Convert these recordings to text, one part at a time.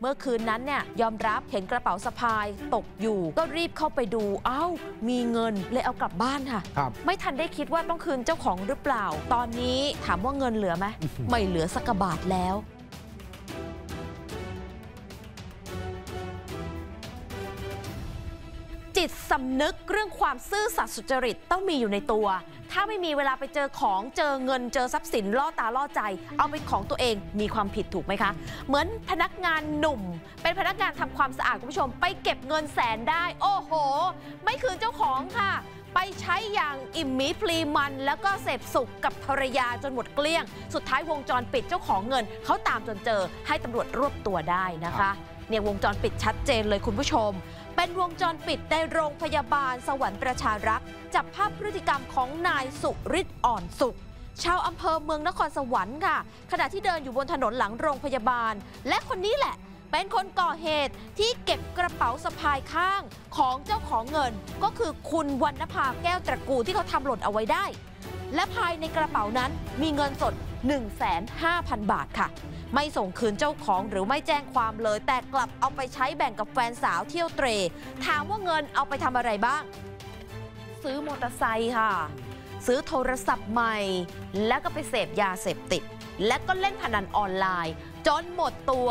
เมื่อคืนนั้นเนี่ยยอมรับเห็นกระเป๋าสะพายตกอยู่ ก็รีบเข้าไปดูอ้าวมีเงินเลยเอากลับบ้านค่ะครับไม่ทันได้คิดว่าต้องคืนเจ้าของหรือเปล่า ตอนนี้ถามว่าเงินเหลือไหมอื้อหือไม่เหลือสักกระบาทแล้ว จิตสำนึกเรื่องความซื่อสัตย์สุจริตต้องมีอยู่ในตัว ถ้าไม่มีเวลาไปเจอของเจอเงินเจอทรัพย์สินล่อตาล่อใจ เอาเป็นของตัวเองมีความผิดถูกไหมคะ เหมือนพนักงานหนุ่ม เป็นพนักงานทำความสะอาดคุณผู้ชม ไปเก็บเงินแสนได้ โอ้โห ไม่คืนเจ้าของค่ะ ไปใช้อย่างอิ่มมีพลีมัน แล้วก็เสพสุขกับภรรยาจนหมดเกลี้ยง สุดท้ายวงจรปิดเจ้าของเงินเขาตามจนเจอให้ตำรวจรวบตัวได้นะคะ เนี่ยวงจรปิดชัดเจนเลยคุณผู้ชม เป็นวงจรปิดในโรงพยาบาลสวรรค์ประชารักษ์จับภาพพฤติกรรมของนายสุริศอ่อนสุข ชาวอำเภอเมืองนครสวรรค์ค่ะ ขณะที่เดินอยู่บนถนนหลังโรงพยาบาล และคนนี้แหละเป็นคนก่อเหตุที่เก็บกระเป๋าสะพายข้างของเจ้าของเงิน ก็คือคุณวรรณภาแก้วตระกูลที่เขาทำหล่นเอาไว้ได้ และภายในกระเป๋านั้นมีเงินสด 1,500,000 บาทค่ะ ไม่ส่งคืนเจ้าของหรือไม่แจ้งความเลย แต่กลับเอาไปใช้แบ่งกับแฟนสาวเที่ยวเตร ถามว่าเงินเอาไปทำอะไรบ้าง ซื้อมอเตอร์ไซค์ค่ะ ซื้อโทรศัพท์ใหม่ แล้วก็ไปเสพยาเสพติด และก็เล่นพนันออนไลน์ จนหมดตัว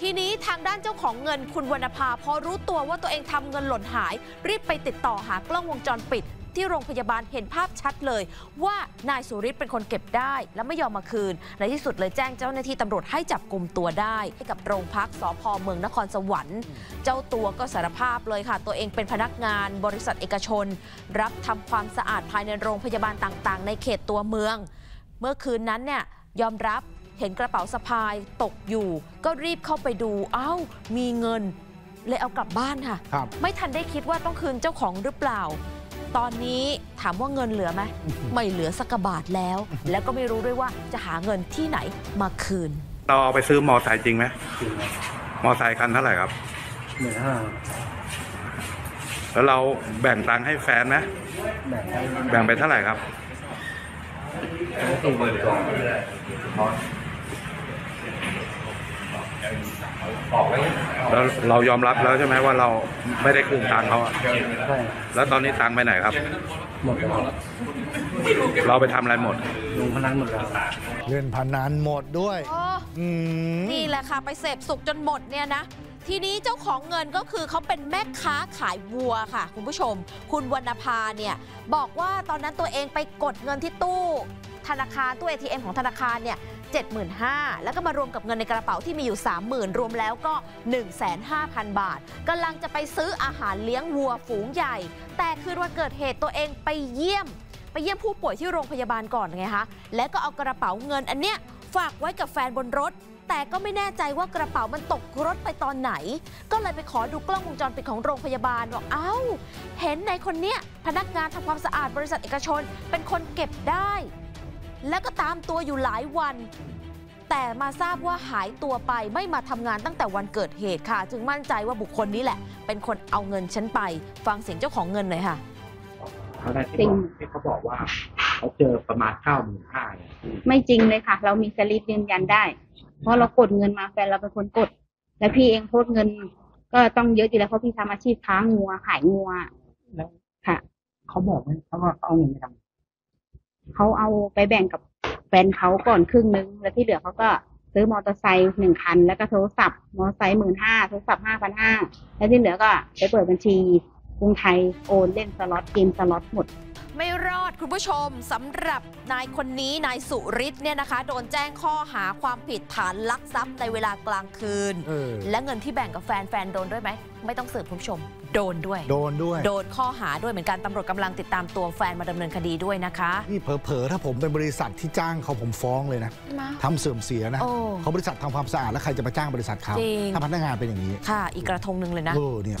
ทีนี้ทางด้านเจ้าของเงินคุณวรรณภาพอรู้ตัวว่าตัวเองทำเงินหล่นหาย รีบไปติดต่อหากล้องวงจรปิด ที่โรงพยาบาลเห็นภาพชัดเลย ว่านายสุริศเป็นคนเก็บได้ และไม่ยอมมาคืน ในที่สุดเลยแจ้งเจ้าหน้าที่ตำรวจให้จับกลุ่มตัวได้ให้กับโรงพักสพเมืองนครสวรรค์ เจ้าตัวก็สารภาพเลยค่ะ ตัวเองเป็นพนักงานบริษัทเอกชน รับทำความสะอาดภายในโรงพยาบาลต่างๆ ในเขตตัวเมือง เมื่อคืนนั้นเนี่ยยอมรับเห็นกระเป๋าสะพายตกอยู่ ก็รีบเข้าไปดูอ้าวมีเงิน เลยเอากลับบ้านค่ะครับไม่ทันได้คิดว่าต้องคืนเจ้าของหรือเปล่า ตอนนี้ถามว่าเงินเหลือไหมไม่เหลือสักกระบาทแล้ว แล้วก็ไม่รู้ด้วยว่าจะหาเงินที่ไหนมาคืน เราเอาไปซื้อมอไซค์จริงไหมมอไซค์คันเท่าไหร่ครับหมื่นห้าแล้วเราแบ่งตังค์ให้แฟนไหมแบ่งให้แบ่งไปเท่าไหร่ครับ สี่หมื่นสองแล้วเรายอมรับแล้วใช่ไหมว่าเราไม่ได้คืนตังค์เขาอะใช่แล้วตอนนี้ตังค์ไปไหนครับ หมดแล้วเราไปทำอะไรหมด ลงพนันหมดแล้วเล่นพนันหมดด้วยอืมนี่แหละค่ะ ไปเสพสุกจนหมดเนี่ยนะ ทีนี้เจ้าของเงินก็คือเขาเป็นแม่ค้าขายวัวค่ะ คุณผู้ชม คุณวรรณภาเนี่ยบอกว่าตอนนั้นตัวเองไปกดเงินที่ตู้ ธนาคารตู้ ATM ของธนาคารเนี่ย 75,000 แล้วก็มารวมกับเงินในกระเป๋าที่มีอยู่ 30,000 รวมแล้วก็ 15,000 บาทกำลังจะไปซื้ออาหารเลี้ยงวัวฝูงใหญ่ แต่คืนวันเกิดเหตุตัวเองไปเยี่ยม ไปเยี่ยมผู้ป่วยที่โรงพยาบาลก่อนไงคะแล้วก็เอากระเป๋าเงินอันเนี้ยฝากไว้กับแฟนบนรถ แต่ก็ไม่แน่ใจว่ากระเป๋ามันตกรถไปตอนไหน ก็เลยไปขอดูกล้องวงจรปิดของโรงพยาบาลบอกเอ้า เห็นในคนเนี้ยพนักงานทำความสะอาดบริษัทเอกชน เป็นคนเก็บได้ แล้วก็ตามตัวอยู่หลายวัน แต่มาทราบว่าหายตัวไปไม่มาทำงานตั้งแต่วันเกิดเหตุค่ะ จึงมั่นใจว่าบุคคลนี้แหละ เป็นคนเอาเงินฉันไป ฟังเสียงเจ้าของเงินหน่อยค่ะเขาได้ที่บอกที่เขาบอกว่าเขาเจอประมาณเก้าหมื่นห้าเนี่ยไม่จริงเลยค่ะ เรามีสลิปยืนยันได้ เพราะเรากดเงินมาแฟนเราเป็นคนกด และพี่เองโพสต์เงิน ก็ต้องเยอะอยู่แล้วเพราะพี่ทำอาชีพค้างัวขายงัวแล้วค่ะ เขาบอกไหมเขาว่าเขาเอาเงินไปทำ เขาเอาไปแบ่งกับแฟนเขาก่อนครึ่งนึง แล้วที่เหลือเขาก็ซื้อมอเตอร์ไซค์หนึ่งคัน แล้วก็โทรศัพท์มอเตอร์ไซค์หมื่นห้าโทรศัพท์ห้าพันห้าแล้วที่เหลือก็ไปเปิดบัญชีกรุงไทยโอนเล่นสล็อตเกมสล็อตหมด ไม่รอดคุณผู้ชมสำหรับนายคนนี้นายสุริศเนี่ยนะคะ โดนแจ้งข้อหาความผิดฐานลักทรัพย์ในเวลากลางคืนเออและเงินที่แบ่งกับแฟนแฟนโดนด้วยไหม ไม่ต้องสืบคุณผู้ชม โดนด้วย โดนด้วย โดนข้อหาด้วยเหมือนกันตำรวจกำลังติดตามตัวแฟนมาดำเนินคดีด้วยนะคะนี่เผลอๆถ้าผมเป็นบริษัทที่จ้างเขาผมฟ้องเลยนะทำเสื่อมเสียนะโอ้เขาบริษัททำความสะอาดแล้วใครจะมาจ้างบริษัทเขาจริงถ้าพนักงานเป็นอย่างนี้ค่ะ อีกกระทงหนึ่งเลยนะเออเนี่ย